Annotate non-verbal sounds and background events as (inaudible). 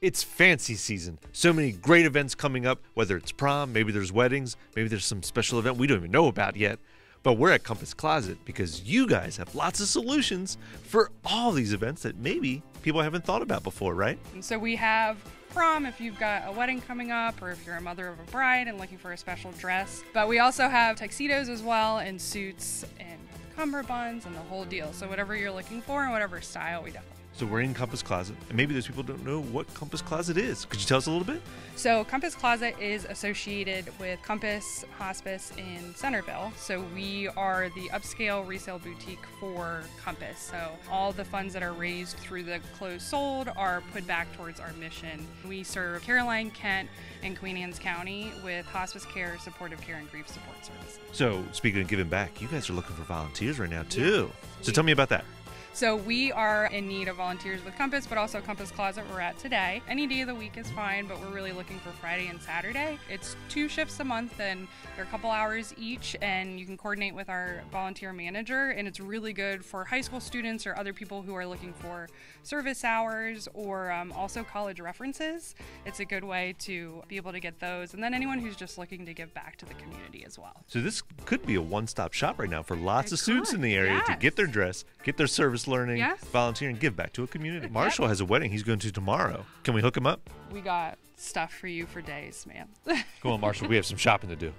It's fancy season. So many great events coming up, whether it's prom, maybe there's weddings, maybe there's some special event we don't even know about yet. But we're at Compass Closet because you guys have lots of solutions for all these events that maybe people haven't thought about before, right? And so we have prom if you've got a wedding coming up or if you're a mother of a bride and looking for a special dress. But we also have tuxedos as well and suits and cummerbunds and the whole deal. So whatever you're looking for and whatever style, we definitely. So we're in Compass Closet, and maybe those people don't know what Compass Closet is. Could you tell us a little bit? So Compass Closet is associated with Compass Hospice in Centreville. So we are the upscale resale boutique for Compass. So all the funds that are raised through the clothes sold are put back towards our mission. We serve Caroline, Kent, and Queen Anne's County with hospice care, supportive care, and grief support services. So, speaking of giving back, you guys are looking for volunteers right now, too. So, tell me about that. So we are in need of volunteers with Compass, but also Compass Closet we're at today. Any day of the week is fine, but we're really looking for Friday and Saturday. It's two shifts a month and they're a couple hours each and you can coordinate with our volunteer manager and it's really good for high school students or other people who are looking for service hours or um, also college references. It's a good way to be able to get those and then anyone who's just looking to give back to the community as well. So, this could be a one stop shop right now for lots It of students in the area to get their dress, get their service learning, Yes. volunteer, and give back to a community. Marshall has a wedding he's going to tomorrow. Can we hook him up? We got stuff for you for days, man. Come on, Marshall. (laughs) We have some shopping to do.